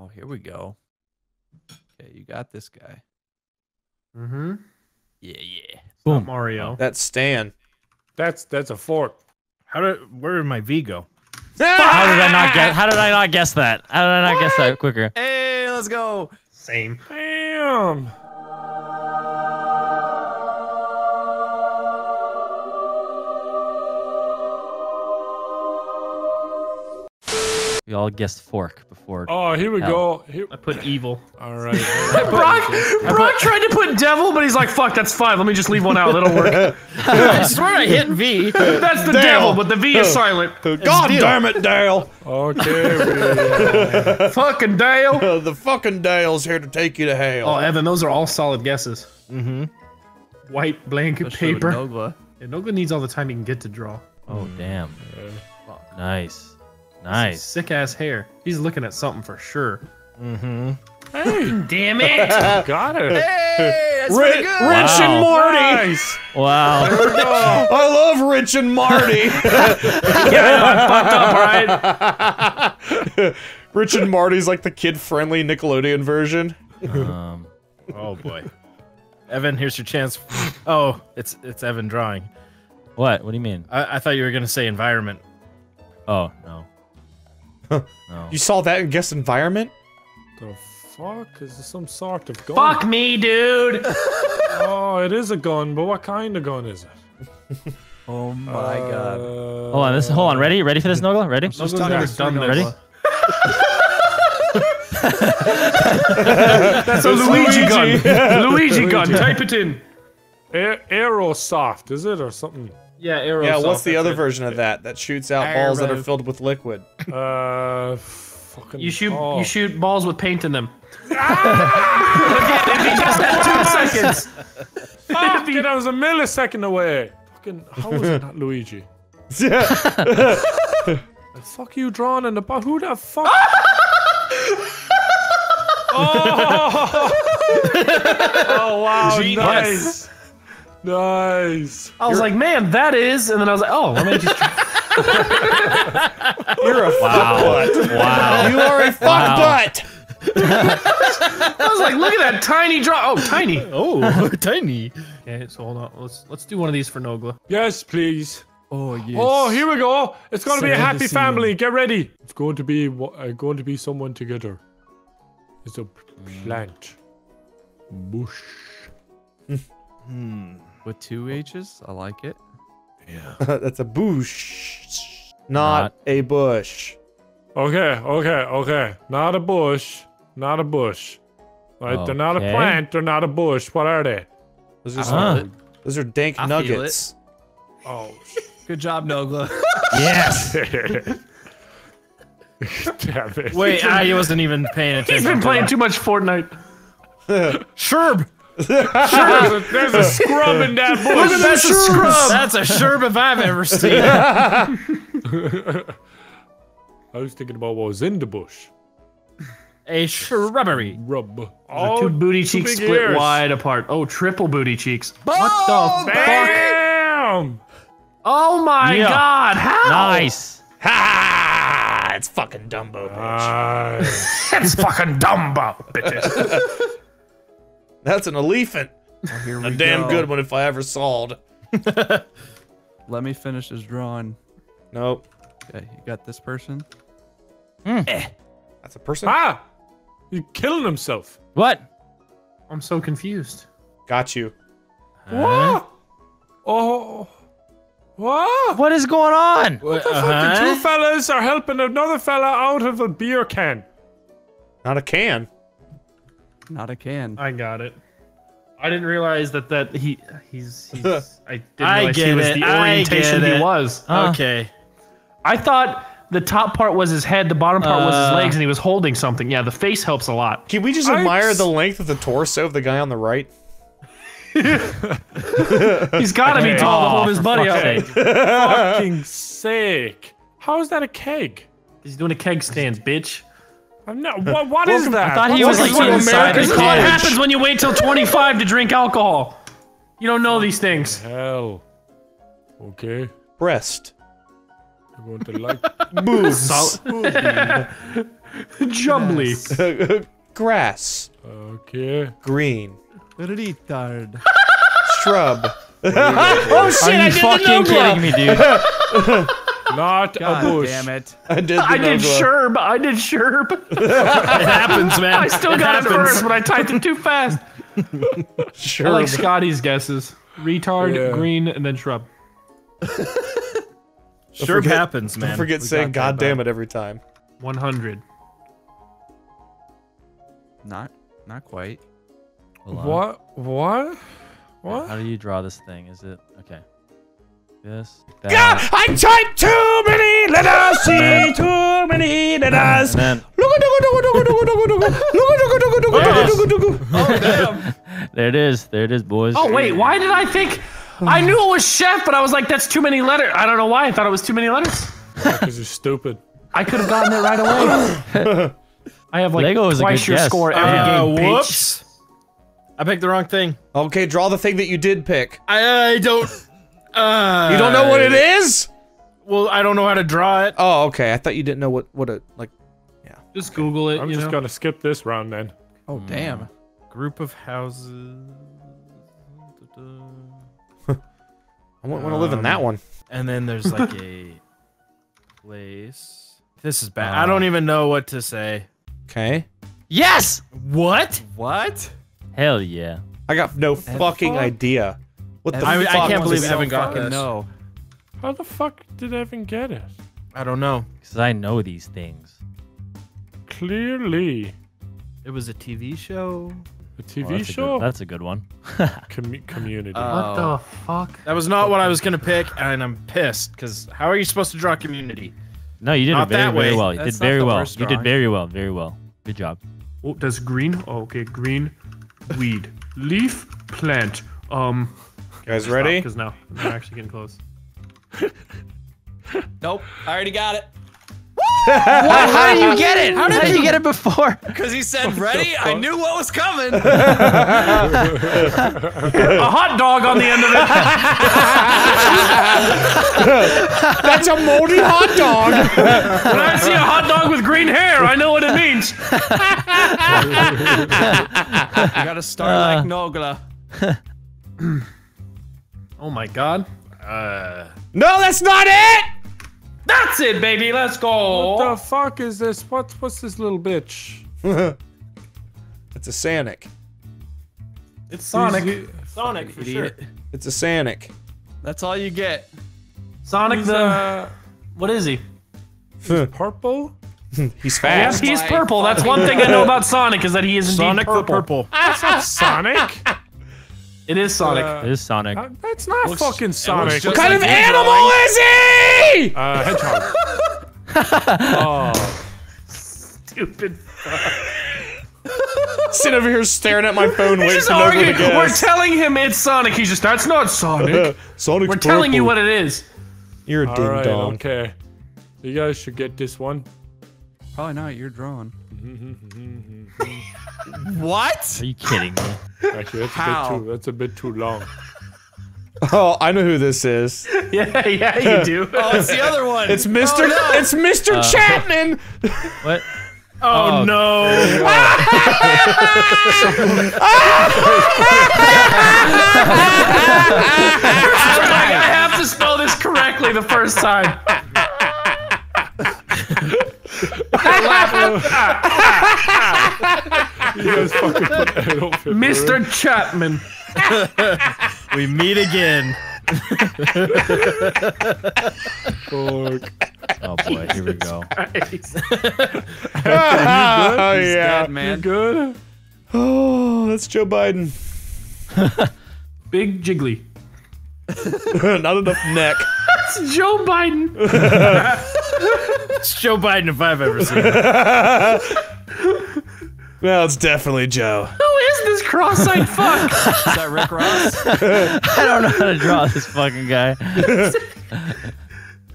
Oh, here we go. Okay, you got this guy. Mm-hmm. Yeah, yeah. Boom. Mario. That's Stan. That's that's a fork. How did where did my V go? How did I not guess? How did I not guess that? How did I not guess that quicker? Hey, let's go. Same. Damn. We all guessed fork before. Oh, here we Hell. go. Here, I put evil. all right. Brock, Brock tried to put devil, but he's like, "Fuck, that's fine. Let me just leave one out. That'll work." I swear I hit V. That's the devil, but the V is silent. God damn it, Dale! okay. We, Fucking Dale. the fucking Dale's here to take you to hell. Oh, Evan, those are all solid guesses. Mm-hmm. White blanket Especially paper. Nogla. Yeah, Nogla needs all the time he can get to draw. Oh damn. Nice. Nice. Sick ass hair. He's looking at something for sure. Mm-hmm. hey, Damn it! got it. Hey, that's Rich, pretty good. Rich and Wow. Morty. Nice. Wow. I love Rich and Marty. yeah, I'm fucked up, alright? Rich and Marty's like the kid-friendly Nickelodeon version. um. Oh boy. Evan, here's your chance. Oh, it's it's Evan drawing. What? What do you mean? I, I thought you were gonna say environment. Oh no. No. You saw that in guest environment? The fuck is this some sort of gun? Fuck me, dude. Oh, it is a gun, but what kind of gun is it? Oh my god. Uh, Hold on. This. Hold on. Ready? Ready for this, Nogla? Ready? Just Nogla's talking never to done Ready? That's a Luigi gun. Luigi gun. Type it in. A- Aerosoft, is it or something? Yeah, arrow. Yeah, what's the other version of that that shoots out balls that are filled with liquid? Uh, fucking. You shoot oh. you shoot balls with paint in them. if he just had two seconds. Fuck it, I was a millisecond away. Fucking, how was it not Luigi? Yeah. The fuck you drawing in the bo- Who the fuck? oh! oh wow! Nice, nice. I was like, man, that is, and then I was like, oh, let me just. You're a Wow. fuck Wow. You are a fuck Wow. butt. I was like, look at that tiny draw. Oh, tiny. Oh, tiny. Okay, so hold on. Let's let's do one of these for Nogla. Yes, please. Oh yes. Oh, here we go. It's going to be a happy see family. Get ready. It's going to be uh, going to be someone together. It's a plant. Bush. Hmm. With two H's, I like it. Yeah. That's a bush, not, Not- a bush. Okay, okay, okay. Not a bush. Not a bush. Right? They're not a plant. They're not a bush. What are they? Those are, Huh. those are dank I nuggets. Oh. Good job, Nogla. Yes. Damn it. Wait, I wasn't even paying attention. He's been playing too much Fortnite. Sherb. There's, a, there's a scrub in that bush. Look at that scrub. That's a sherb if I've ever seen. it. I was thinking about what was in the bush. A shrubbery. Rub. Oh, two booty two cheeks split ears. wide apart. Oh, triple booty cheeks. What the fuck? Bam! Oh my Yeah. god! How? Nice. Ha! It's fucking Dumbo. bitch. Nice. That's fucking Dumbo, bitches. That's an elephant. Oh, here we A damn go. good one if I ever saw it. Let me finish this drawing. Nope. Okay, you got this person. Hmm. Eh. That's a person. ah! He's killing himself. What? I'm so confused. Got you. What? Oh. What? What is going on? What the uh-huh. fuck? The two fellas are helping another fella out of a beer can. Not a can. Not a can. I got it. I didn't realize that that he he's, he's I didn't I realize he was it, the I orientation get he it. was. Okay. I thought the top part was his head, the bottom part was his Uh. legs, and he was holding something. Yeah, the face helps a lot. Can we just I admire the length of the torso of the guy on the right? He's got to be tall to hold his buddy up. Okay. Fucking sake. How is that a keg? He's doing a keg stand, bitch. I'm not. What, what is that? I thought he was like what inside This the is what happens when you wait till 25 to drink alcohol. You don't know these things. Hell. Okay. Breast. I'm going to like. Boobs. Sol- Jumbly. Grass. Okay. Green. Retard. Shrub. oh Are shit! I you did fucking the kidding me, dude? Not God a bush. damn it. I did. I did Nogla. sherb. I did sherb. It happens, man. I still it got happens. it first, but I typed it too fast. Sure. I like Scotty's guesses. Retard, Yeah. green, and then shrub. Sure forget- happens, man. Don't forget We saying got "God damn it" every time. 100. Not not quite. Hold on. What? What? How do you draw this thing? Is it okay? This. Ah, That. I typed too many letters. See too many letters. And then there it is. There it is, boys. Oh, wait, why did I think. I knew it was chef, but I was like, that's too many letters. I don't know why I thought it was too many letters. Because you're stupid. I could have gotten it right away. I have like Lego is a twice good your guess. score every Uh, game. bitch. whoops. I picked the wrong thing. Okay, draw the thing that you did pick. I, I don't. Uh, You don't know what it is? Well, I don't know how to draw it. Oh, okay. I thought you didn't know what what a like. Yeah. Just Google it. I'm you just know? gonna skip this round then. Oh damn. Group of houses. I wouldn't want to live in that Um, one. And then there's like a place. This is bad. I don't even know what to say. Okay. Yes. What? What? Hell yeah. I got no fucking fuck? idea. What the I- I can't believe? Evan got fucking this. No. How the fuck did Evan get it? I don't know. Because I know these things. Clearly, It was a TV show. a Oh, TV that's, a show. good, that's a good one. Com- community. What Oh. the fuck? That was not what I was gonna pick, and I'm pissed because how are you supposed to draw Community? No, you did Not it very, that very well. You That's did very well. You did very well. Very well. Good job. Oh, does green? Oh, okay, green, weed, leaf, plant. Um, guys ready? Because now they're actually getting close. Nope. I already got it. How did you get it? How did, you get it before? Because he said ready. I knew what was coming. A hot dog on the end of it. That's a moldy hot dog. when I see a hot dog with green hair, I know what it means. you gotta start like uh. Nogla. Oh my god. Uh, no, that's not it. That's it, baby. Let's go. What the fuck is this? What's what's this little bitch? It's a Sonic. It's Sonic. He's- Sonic for Idiot. sure. It's a Sonic. That's all you get. Sonic He's, the. uh, what is he? purple. He's Yes, fast. he's purple. That's one thing I know about Sonic is that he is indeed Sonic purple. the Purple. That's not Sonic. It is Sonic. Uh, It is Sonic. Uh, that's not Looks- fucking Sonic. what kind of like your animal is he? Uh, hedgehog. oh, Stupid. Sitting over here staring at my phone, waiting Just for Nogla to arguing. We're telling him it's Sonic. He's just, that's not Sonic. Sonic's We're telling you what it is. You're a all ding right, dong. okay. You guys should get this one. Probably not. You're drawn. What? Are you kidding me? Actually, that's a How? bit too. That's a bit too long. Oh, I know who this is. Yeah, yeah, you do. Oh, it's the other one. It's oh, Mr. It's Mr. Uh, Chapman. What? oh, Oh. no. I have to spell this correctly the first time. Mr. Chapman. we meet again. Fuck. Oh boy, here we go. oh He's yeah. dead, man. Good. Oh, that's Joe Biden. Big Jiggly. Not enough neck. It's Joe Biden. It's Joe Biden if I've ever seen it. Well, it's definitely Joe. Who is this cross-eyed fuck? Is that Rick Ross? I don't know how to draw this fucking guy.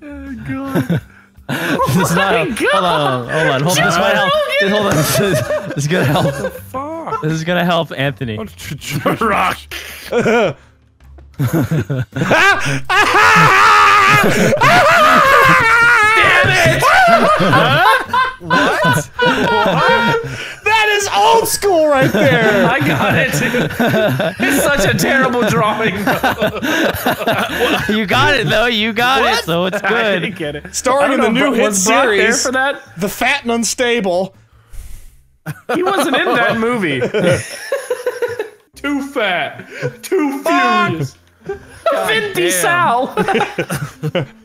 oh, God. Oh this is not. my Hold on, hold on, hold on. This might help. Hold on. This is, this is gonna help. Fuck. This is gonna help Anthony. What did you draw? Rock. Damn! That is old school right there. I got it. it's such a terrible drawing. you got it though. You got it, so it's I good. didn't get it. I Starring in the know, new Bro- hit was there series, for that? The Fat and Unstable. He wasn't in that movie. Too fat. Too furious. Vin Diesel.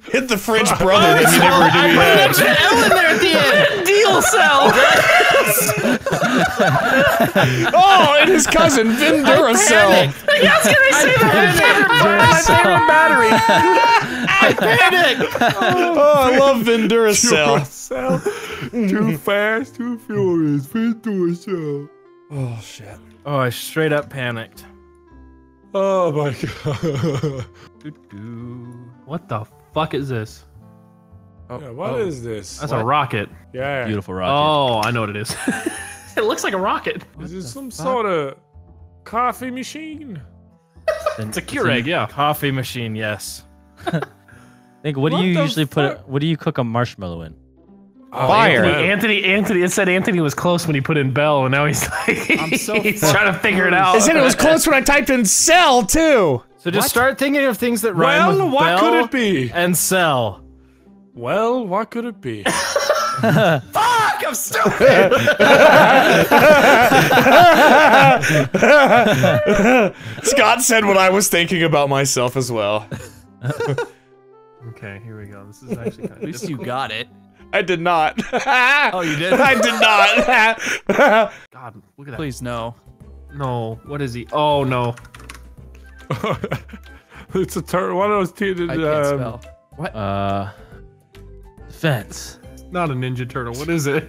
Hit the French brother that you never knew you had. Ellen there at the end. Deal cell. Oh, and his cousin Vin Duracell. Yes, can I say that? My favorite battery. Oh, I love Vin Duracell. Cell. Too fast, too furious. Fit to cell. Oh shit. Oh, I straight up panicked. Oh my god. What the fuck is this? Oh, Yeah, what oh. is this? That's a rocket. Yeah. Beautiful rocket. Oh, I know what it is. it looks like a rocket. Is this some sort of coffee machine? It's a Keurig, yeah. Coffee machine, yes. Think, what, do you the usually put? fuck? What do you cook a marshmallow in? Oh, Fire. Anthony, Anthony, Anthony, it said Anthony was close when he put in Bell, and now he's like, I'm so he's trying to figure it out. I said it was close when I typed in cell too. So just start thinking of things that rhyme Well, with what bell could it be? and sell. Well, what could it be? Fuck, I'm stupid. Scott said what I was thinking about myself as well. Okay, here we go. This is actually kind At of least you got it. I did not. Oh, you did? I did not. God, look at that. Please no. No, what is he? Oh no. it's a turn. One of those t- I can't um, spell. What? Uh, fence. Not a Ninja Turtle. What is it?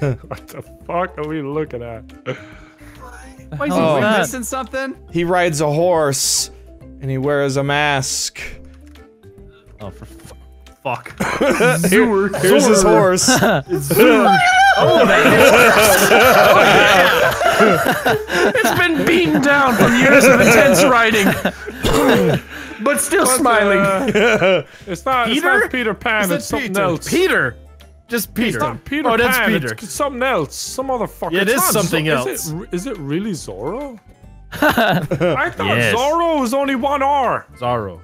What the fuck are we looking at? Why is he Oh, wearing we that? missing something? he rides a horse and he wears a mask. Oh, for f- Fuck. Here- here's his horse. it's been beaten down from years of intense riding, but still smiling. Uh, it's not. It's Peter? not Peter Pan. Is it It's something Peter? else. Peter! Just Peter. It's not Peter oh, that's Pan. Peter. It's something else. Some other fucker. Yeah, It's not something Zo- else. Is it, it really Zorro? I thought Yes. Zorro was only one R. Zorro.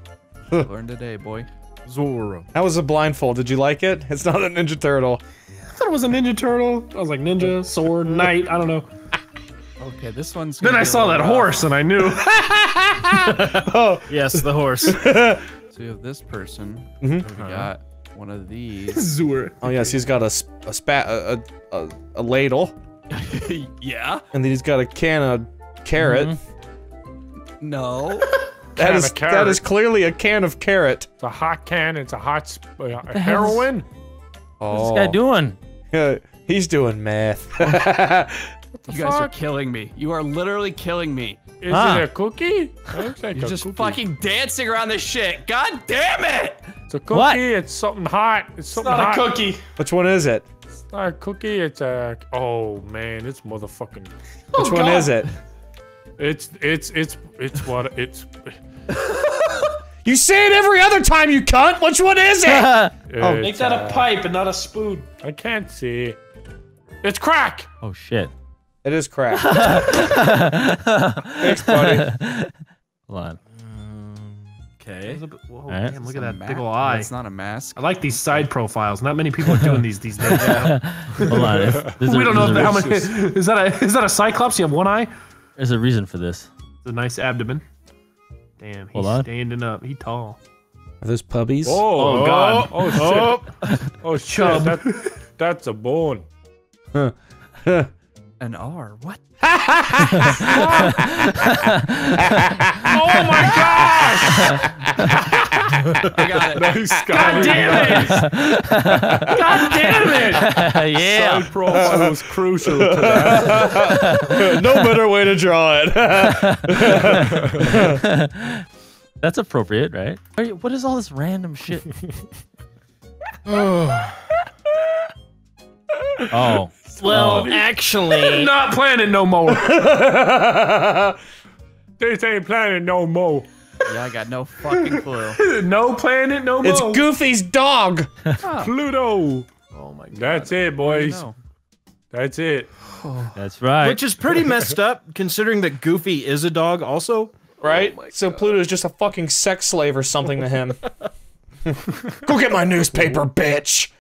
Learn today, boy. Zorro. That was a blindfold. Did you like it? It's not a Ninja Turtle. I thought it was a Ninja Turtle. I was like ninja, sword, knight. I don't know. Okay, this one's. Then I saw that rough. horse and I knew. oh Yes, the horse. So you have this person. Mhm. We got one of these. Zur. Oh yes, he's got a spat a, a, a, a ladle, yeah. and then he's got a can of carrot. No. That Can is of that carrot. is clearly a can of carrot. It's a hot can. It's a hot sp- uh, hell is- heroin. What's this guy doing? Yeah, he's doing math. You guys are killing me. You are literally killing me. Is Ah. it a cookie? Looks like You're a just cookie. fucking dancing around this shit. God damn it! It's a cookie. What? It's something hot. It's something it's Not a cookie. Which one is it? It's not a cookie. It's a. Oh man, it's motherfucking. Which one is it? It's it's it's it's what it's. You say it every other time, you cunt. Which one is it? it's, Make that uh, a pipe and not a spoon. I can't see. It's crack. oh shit. it is crack. Thanks, buddy. Hold on. Okay. Whoa, Alright. damn, look It's at that ma- big ol' eye. That's not a mask. I like these side profiles. Not many people are doing these these days. Hold on. If- there's we don't know how many. Is that a is that a cyclops? You have one eye. There's a reason for this. It's a nice abdomen. Damn, he's Hold on. standing up. He tall. Are those puppies? Oh, Oh, oh God. Oh, oh, shit. Oh, oh shit. Chub. That, that's a bone. An R. What? Oh my gosh! I got it. Nice God damn it! God damn it! yeah. Side profile was crucial to that. no better way to draw it. That's appropriate, right? Are you- What is all this random shit? oh. Well, oh. actually, Not planning no more. This ain't planning no more. Yeah, I got no fucking clue. no planet, no more. it's Goofy's dog. Pluto. Oh Oh my god. That's it, boys. That's it. That's right. Which is pretty messed up, considering that Goofy is a dog. Also, Right? Oh so Pluto's just a fucking sex slave or something to him. Go get my newspaper, bitch.